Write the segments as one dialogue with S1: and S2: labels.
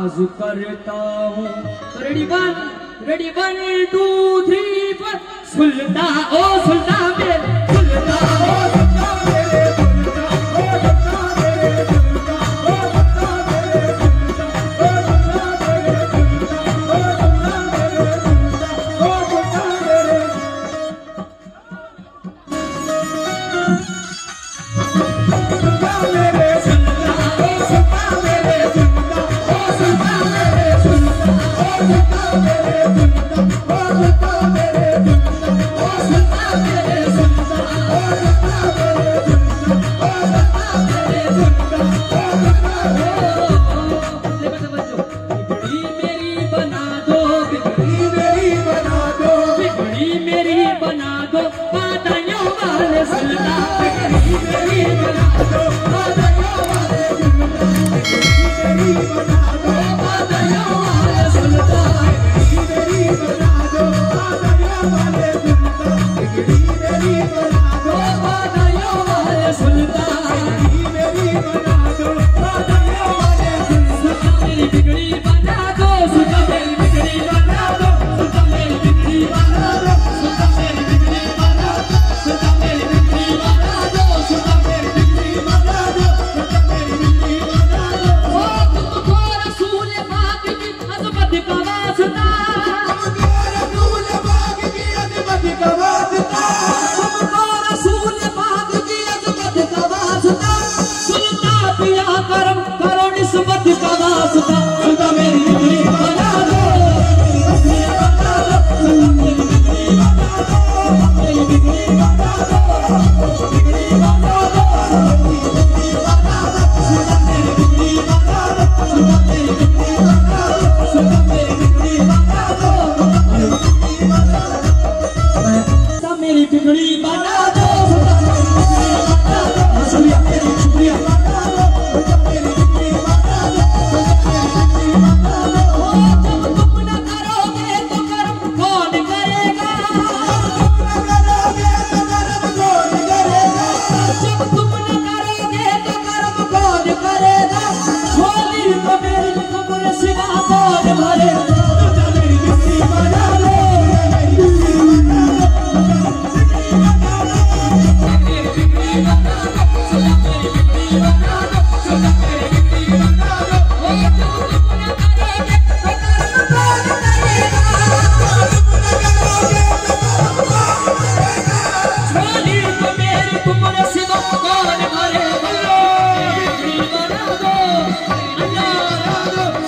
S1: आज करता हूँ। Ready one ready one, two, three पर सुलता, ओ सुलता बे सुलता, ओ
S2: تنگڑی ريني کو راجو
S1: بنيو ڪڏهن اسان سان ٿيندي آهي منهنجي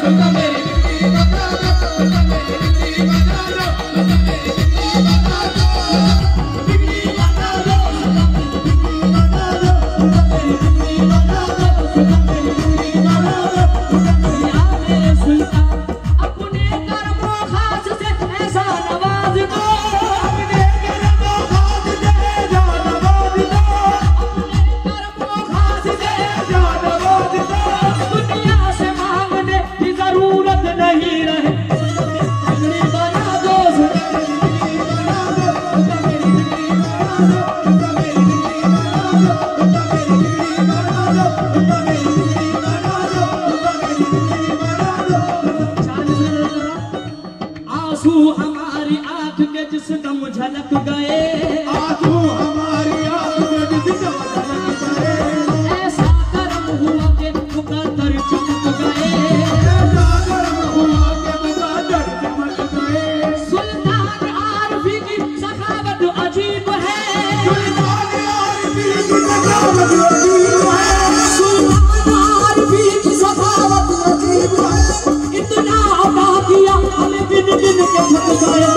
S1: Come on. आँसू हमारी आँख के जिस दम झलक गए। आँसू
S2: हमारी आँख के जिस दम झलक
S1: गए। ऐसा कर्म हुआ के चमक गए। ऐसा
S2: कर्म हुआ के चमक गए।
S1: सुल्तान की सखावत अजीब है। सुल्तान
S2: की सखावत
S1: Come on.